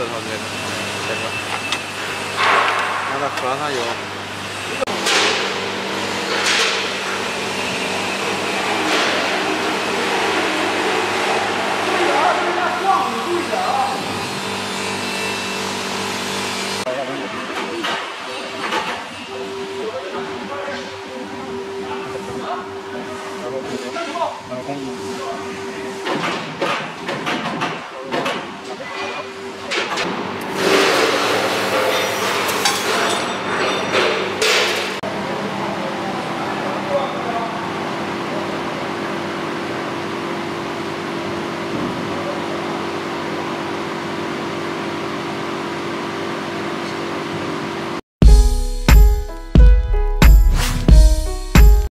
这套这个这个那个盒上有